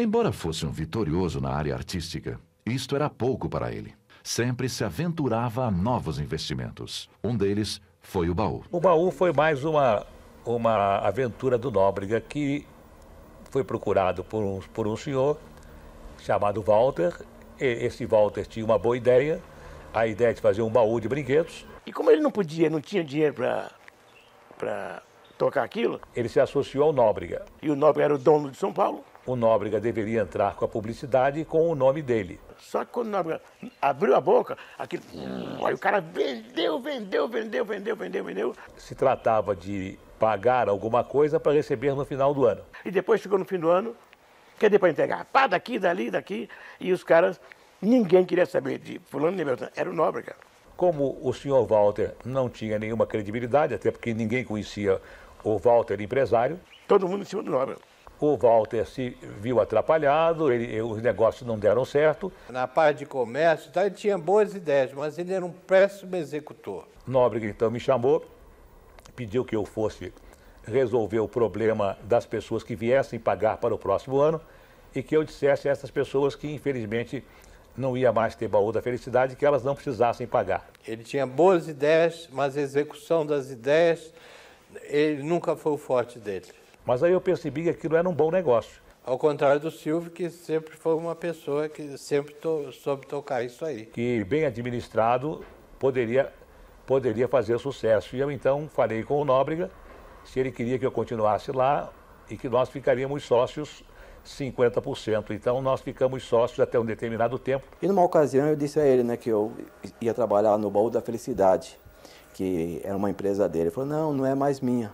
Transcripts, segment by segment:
Embora fosse um vitorioso na área artística, isto era pouco para ele. Sempre se aventurava a novos investimentos. Um deles foi o baú. O baú foi mais uma, uma aventura do Nóbrega que foi procurado por um, por um senhor chamado Walter. E esse Walter tinha uma boa ideia, a ideia de fazer um baú de brinquedos. E como ele não podia, não tinha dinheiro para tocar aquilo, Ele se associou ao Nóbrega. e o Nobre era o dono de São Paulo, O Nóbrega deveria entrar com a publicidade com o nome dele. só que quando o Nobre abriu a boca, aquilo, aí o cara vendeu, vendeu, vendeu, vendeu, vendeu, vendeu. Se tratava de pagar alguma coisa para receber no final do ano. E depois chegou no fim do ano, cadê para entregar? Pá, daqui, dali, daqui. E os caras, ninguém queria saber de fulano nem Beltrano, era o Nobre, cara. Como o senhor Walter não tinha nenhuma credibilidade, até porque ninguém conhecia o Walter empresário, Todo mundo em cima do Nobre. O Walter se viu atrapalhado, ele- os negócios não deram certo. Na parte de comércio, tá, ele tinha boas ideias, mas ele era um péssimo executor. Nóbrega então me chamou, pediu que eu fosse resolver o problema das pessoas que viessem pagar para o próximo ano e que eu dissesse a essas pessoas que infelizmente não ia mais ter baú da felicidade, que elas não precisassem pagar. Ele tinha boas ideias, mas a execução das ideias, ele nunca foi o forte dele. Mas aí eu percebi que aquilo era um bom negócio. Ao contrário do Silvio, que sempre foi uma pessoa que sempre to- soube tocar isso aí. que bem administrado poderia poderia fazer sucesso. E eu então falei com o Nóbrega se ele queria que eu continuasse lá e que nós ficaríamos sócios 50%. Então nós ficamos sócios até um determinado tempo. E numa ocasião eu disse a ele né, que eu ia trabalhar no Baú da Felicidade, que era uma empresa dele. Ele falou, não, não é mais minha.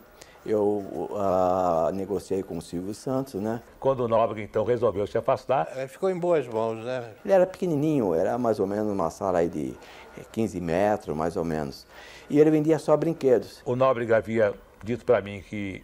Eu ah, negociei com o Silvio Santos, né? Quando o Nóbrega então resolveu se afastar, Eh, Ficou em boas mãos, né? Ele era pequenininho, era mais ou menos uma sala aí de eh, 15 metros, mais ou menos. E ele vendia só brinquedos. o Nóbrega havia dito para mim que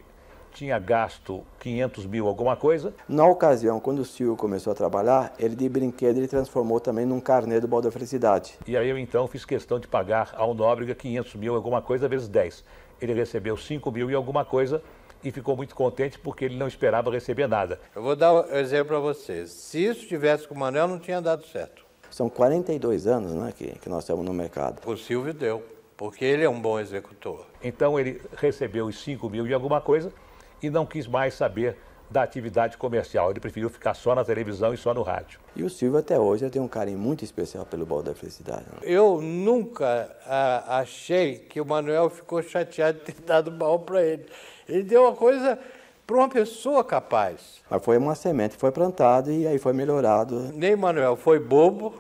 tinha gasto 500 mil alguma coisa. Na ocasião, quando o Silvio começou a trabalhar, ele de brinquedo ele transformou também num carnê do Baú da Felicidade. E aí eu então fiz questão de pagar ao Nóbrega 500 mil alguma coisa vezes 10. Ele recebeu 5 mil e alguma coisa e ficou muito contente porque ele não esperava receber nada. Eu vou dar um exemplo para vocês. Se isso tivesse com o Manuel, não tinha dado certo. São 42 anos né, que, que nós estamos no mercado. O Silvio deu, porque ele é um bom executor. Então ele recebeu os 5 mil e alguma coisa e não quis mais saber da atividade comercial. Ele preferiu ficar só na televisão e só no rádio. E o Silvio até hoje tem um carinho muito especial pelo Baú da Felicidade. né? Eu nunca ah, achei que o Manuel ficou chateado de ter dado baú para ele. Ele deu uma coisa para uma pessoa capaz. Mas foi uma semente, foi plantada e aí foi melhorado. Nem Manuel foi bobo,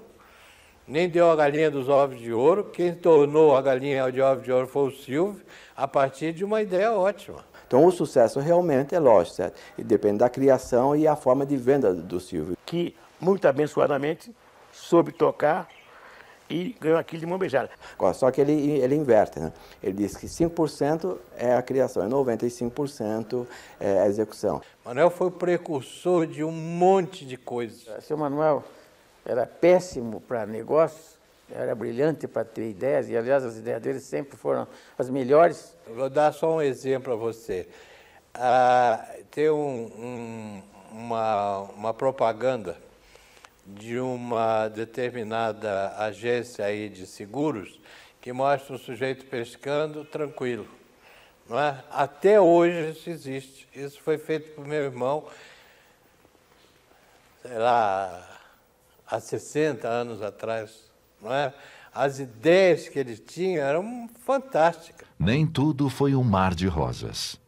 nem deu a galinha dos ovos de ouro. Quem tornou a galinha de ovos de ouro foi o Silvio, a partir de uma ideia ótima. Então o sucesso realmente é lógico, certo? E depende da criação e a forma de venda do Silvio. Que, muito abençoadamente, soube tocar e ganhou aquilo de mão beijada. Só que ele, ele inverte, né? Ele diz que 5% é a criação e 95% é a execução. Manuel foi o precursor de um monte de coisas. Seu Manuel era péssimo para negócios, era brilhante para ter ideias, e aliás as ideias dele sempre foram as melhores. Vou dar só um exemplo a você. Ah, tem um- um- uma, uma propaganda de uma determinada agência aí de seguros que mostra um sujeito pescando tranquilo. Não é? Até hoje isso existe. Isso foi feito por meu irmão, sei lá, há 60 anos atrás. Não é? As ideias que ele tinha eram fantásticas. Nem tudo foi um mar de rosas.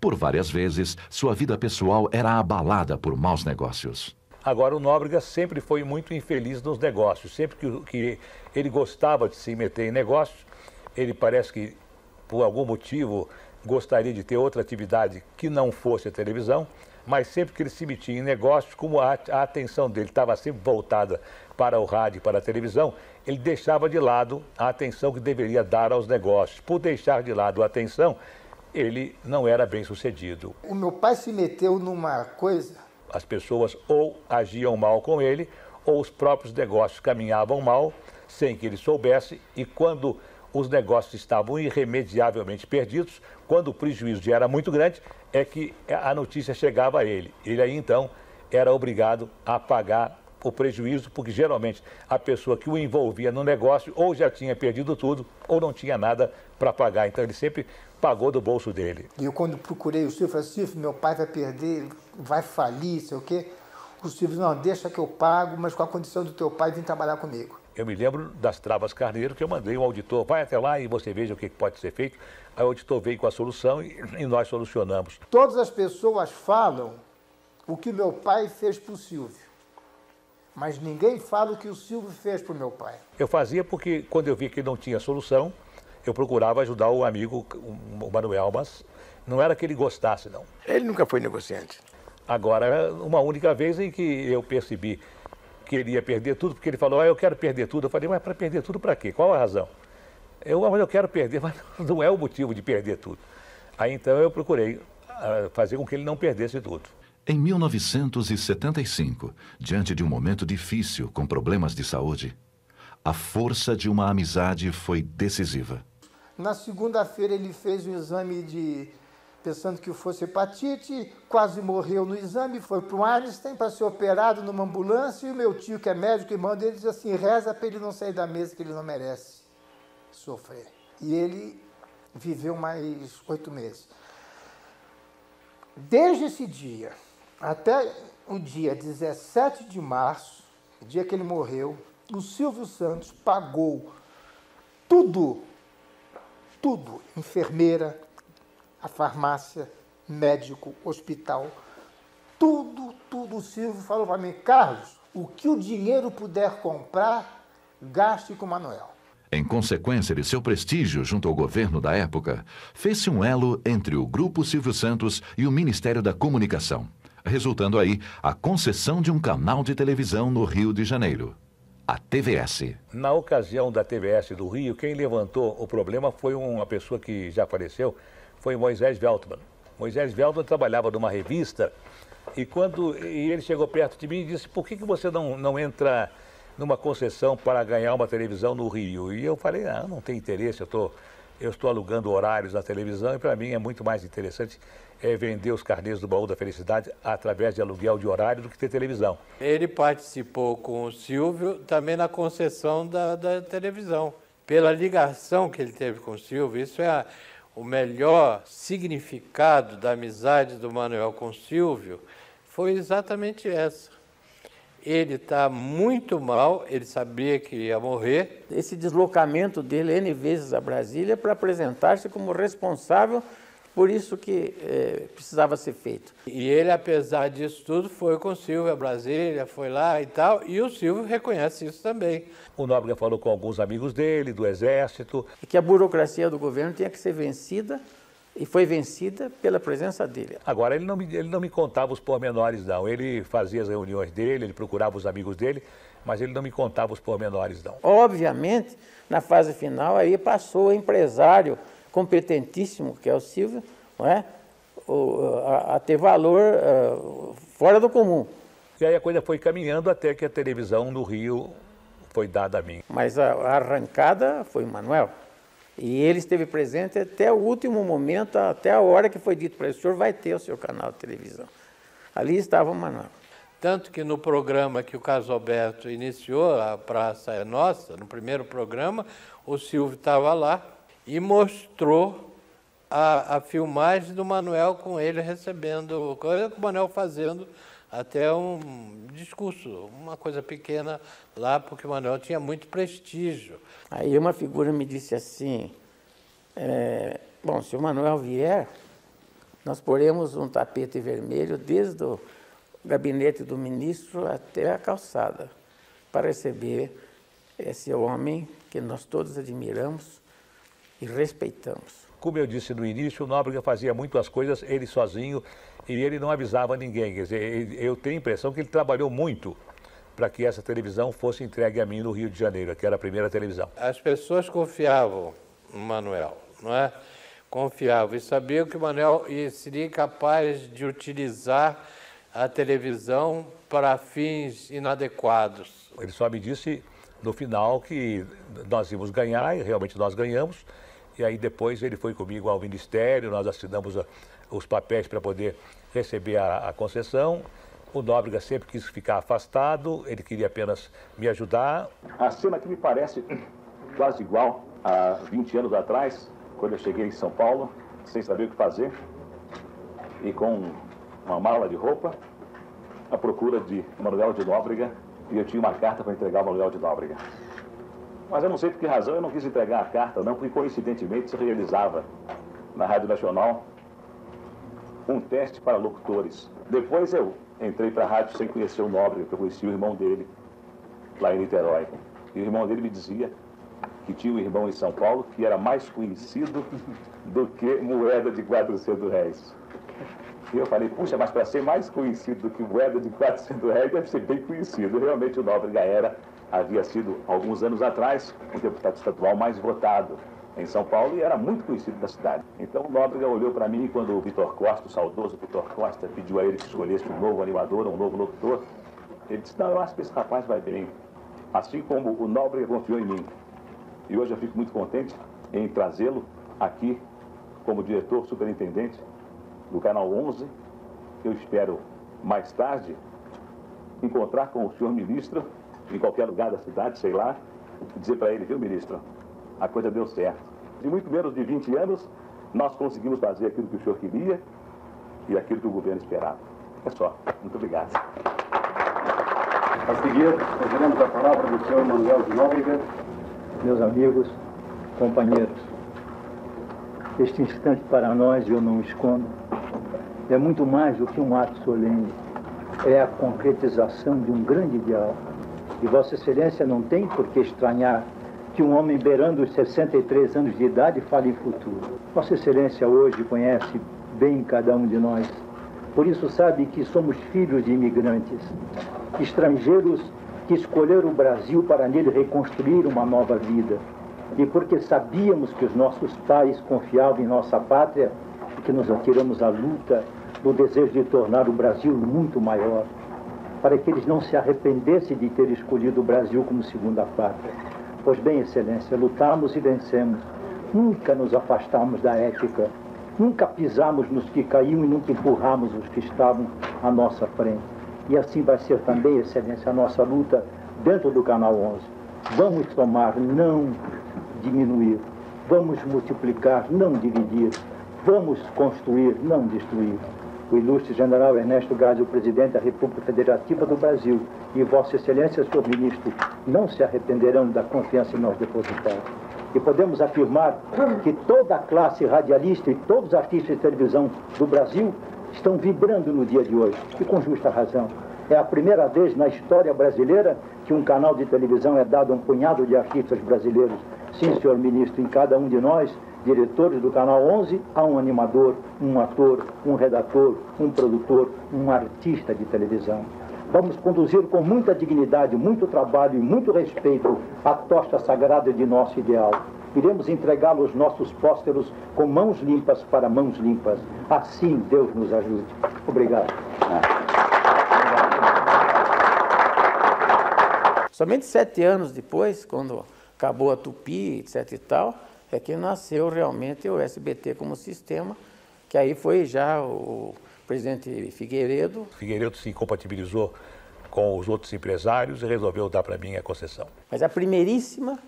Por várias vezes, sua vida pessoal era abalada por maus negócios. Agora, o Nóbrega sempre foi muito infeliz nos negócios. Sempre que, que ele gostava de se meter em negócios, ele parece que, por algum motivo, gostaria de ter outra atividade que não fosse a televisão, mas sempre que ele se metia em negócios, como a, a atenção dele estava sempre voltada para o rádio e para a televisão, ele deixava de lado a atenção que deveria dar aos negócios. Por deixar de lado a atenção, ele não era bem sucedido. O meu pai se meteu numa coisa. As pessoas ou agiam mal com ele, ou os próprios negócios caminhavam mal, sem que ele soubesse, e quando os negócios estavam irremediavelmente perdidos, quando o prejuízo já era muito grande, é que a notícia chegava a ele. Ele aí então era obrigado a pagar o prejuízo, porque geralmente a pessoa que o envolvia no negócio ou já tinha perdido tudo ou não tinha nada para pagar. Então ele sempre pagou do bolso dele. E eu quando procurei o Silvio, falei, Silvio, meu pai vai perder, vai falir, sei o quê. O Silvio, não, deixa que eu pago, mas com a condição do teu pai vir trabalhar comigo. Eu me lembro das travas carneiro que eu mandei um auditor, vai até lá e você veja o que pode ser feito. Aí o auditor veio com a solução e, e nós solucionamos. Todas as pessoas falam o que meu pai fez para o Silvio. Mas ninguém fala o que o Silvio fez para o meu pai. Eu fazia porque quando eu vi que não tinha solução, eu procurava ajudar o amigo, o Manuel, mas não era que ele gostasse, não. Ele nunca foi negociante. Agora, uma única vez em que eu percebi que ele ia perder tudo, porque ele falou, ah, eu quero perder tudo. Eu falei, mas para perder tudo para quê? Qual a razão? Eu, ah, mas eu quero perder, mas não é o motivo de perder tudo. Aí então eu procurei uh, fazer com que ele não perdesse tudo. Em 1975, diante de um momento difícil com problemas de saúde, a força de uma amizade foi decisiva. Na segunda-feira ele fez o exame de pensando que fosse hepatite, quase morreu no exame, foi para o Einstein para ser operado numa ambulância e o meu tio, que é médico, irmão dele, diz assim, reza para ele não sair da mesa que ele não merece sofrer. E ele viveu mais oito meses. Desde esse dia, até o dia 17 de março, o dia que ele morreu, o Silvio Santos pagou tudo, tudo, enfermeira, a farmácia, médico, hospital, tudo, tudo. O Silvio falou para mim, Carlos, o que o dinheiro puder comprar, gaste com o Manuel. Em consequência de seu prestígio junto ao governo da época, fez-se um elo entre o Grupo Silvio Santos e o Ministério da Comunicação resultando aí a concessão de um canal de televisão no Rio de Janeiro, a TVS. Na ocasião da TVS do Rio, quem levantou o problema foi uma pessoa que já faleceu, foi Moisés Veltman. Moisés Veltman trabalhava numa revista e quando e ele chegou perto de mim e disse: "Por que, que você não, não entra numa concessão para ganhar uma televisão no Rio?" E eu falei: "Ah, não tem interesse, eu tô eu estou alugando horários na televisão e para mim é muito mais interessante é, vender os carnês do baú da felicidade através de aluguel de horário do que ter televisão. Ele participou com o Silvio também na concessão da, da televisão. Pela ligação que ele teve com o Silvio, isso é a, o melhor significado da amizade do Manuel com Silvio, foi exatamente essa. Ele está muito mal, ele sabia que ia morrer. Esse deslocamento dele N vezes a Brasília para apresentar-se como responsável por isso que é, precisava ser feito. E ele, apesar disso tudo, foi com o Silvio a Brasília, foi lá e tal, e o Silvio reconhece isso também. O Nóbrega falou com alguns amigos dele, do Exército. E que a burocracia do governo tinha que ser vencida, e foi vencida pela presença dele. Agora, ele não me, ele não me contava os pormenores, não. Ele fazia as reuniões dele, ele procurava os amigos dele, mas ele não me contava os pormenores, não. Obviamente, na fase final, aí passou o empresário competentíssimo, que é o Silvio, não é? O, a, a, ter valor uh, fora do comum. E aí a coisa foi caminhando até que a televisão no Rio foi dada a mim. Mas a, a arrancada foi o Manuel. E ele esteve presente até o último momento, até a hora que foi dito para ele, o senhor vai ter o seu canal de televisão. Ali estava o Manuel. Tanto que no programa que o Carlos Alberto iniciou, a Praça é Nossa, no primeiro programa, o Silvio estava lá, e mostrou a, a filmagem do Manuel com ele recebendo, com o Manuel fazendo até um discurso, uma coisa pequena lá, porque o Manuel tinha muito prestígio. Aí uma figura me disse assim, é, bom, se o Manuel vier, nós poremos um tapete vermelho desde o gabinete do ministro até a calçada, para receber esse homem que nós todos admiramos e respeitamos. Como eu disse no início, o Nóbrega fazia muitas coisas ele sozinho e ele não avisava ninguém. Quer dizer, eu tenho a impressão que ele trabalhou muito para que essa televisão fosse entregue a mim no Rio de Janeiro, que era a primeira televisão. As pessoas confiavam no Manuel, não é? Confiavam e sabiam que o Manuel seria capaz de utilizar a televisão para fins inadequados. Ele só me disse no final que nós íamos ganhar, e realmente nós ganhamos, e aí depois ele foi comigo ao Ministério, nós assinamos a, os papéis para poder receber a, a, concessão O Nóbrega sempre quis ficar afastado, ele queria apenas me ajudar. A cena que me parece quase igual a 20 anos atrás, quando eu cheguei em São Paulo, sem saber o que fazer, e com uma mala de roupa, à procura de Manuel de Nóbrega, e eu tinha uma carta para entregar ao Manuel de Nóbrega. Mas eu não sei por que razão eu não quis entregar a carta, não, porque coincidentemente se realizava na Rádio Nacional um teste para locutores. Depois eu entrei para a rádio sem conhecer o Nóbrega, porque eu conheci o irmão dele lá em Niterói. E o irmão dele me dizia que tinha um irmão em São Paulo que era mais conhecido do que moeda de 400 reais. Eu falei, puxa, mas para ser mais conhecido do que moeda de 400 reais, deve ser bem conhecido. Realmente o Nóbrega era, havia sido, alguns anos atrás, o deputado estadual mais votado em São Paulo e era muito conhecido da cidade. Então o Nóbrega olhou para mim quando o Vitor Costa, o saudoso Vitor Costa, pediu a ele que escolhesse um novo animador, um novo locutor. Ele disse, não, eu acho que esse rapaz vai bem. Assim como o Nóbrega confiou em mim. E hoje eu fico muito contente em trazê-lo aqui como diretor superintendente do Canal 11. Eu espero mais tarde encontrar com o senhor ministro em qualquer lugar da cidade, sei lá, e dizer para ele, viu ministro, a coisa deu certo. Em muito menos de 20 anos, nós conseguimos fazer aquilo que o senhor queria e aquilo que o governo esperava. É só. Muito obrigado. A seguir, ouviremos a palavra do senhor Manuel de Nóbrega. Meus amigos, companheiros, este instante para nós, eu não escondo, é muito mais do que um ato solene. É a concretização de um grande ideal. E Vossa Excelência não tem por que estranhar que um homem beirando os 63 anos de idade fale em futuro. Vossa Excelência hoje conhece bem cada um de nós. Por isso sabe que somos filhos de imigrantes, estrangeiros que escolheram o Brasil para nele reconstruir uma nova vida. E porque sabíamos que os nossos pais confiavam em nossa pátria, que nos atiramos à luta no desejo de tornar o Brasil muito maior, para que eles não se arrependessem de ter escolhido o Brasil como segunda pátria. Pois bem, Excelência, lutamos e vencemos. Nunca nos afastamos da ética. Nunca pisamos nos que caíam e nunca empurramos os que estavam à nossa frente. E assim vai ser também, Excelência, a nossa luta dentro do Canal 11. Vamos somar, não diminuir. Vamos multiplicar, não dividir. Vamos construir, não destruir. O ilustre general Ernesto Gás, o presidente da República Federativa do Brasil, e Vossa Excelência, senhor ministro, não se arrependerão da confiança em nós depositada. E podemos afirmar que toda a classe radialista e todos os artistas de televisão do Brasil estão vibrando no dia de hoje, e com justa razão. É a primeira vez na história brasileira que um canal de televisão é dado a um punhado de artistas brasileiros. Sim, senhor ministro, em cada um de nós, diretores do Canal 11, há um animador, um ator, um redator, um produtor, um artista de televisão. Vamos conduzir com muita dignidade, muito trabalho e muito respeito a tocha sagrada de nosso ideal. Iremos entregá-lo aos nossos pósteros com mãos limpas para mãos limpas. Assim Deus nos ajude. Obrigado. Somente sete anos depois, quando acabou a Tupi, etc e tal, é que nasceu realmente o SBT como sistema, que aí foi já o presidente Figueiredo. Figueiredo se compatibilizou com os outros empresários e resolveu dar para mim a concessão. Mas a primeiríssima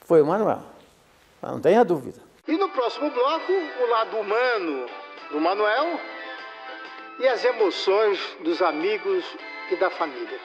foi o Manuel, não tenha dúvida. E no próximo bloco, o lado humano do Manuel e as emoções dos amigos e da família.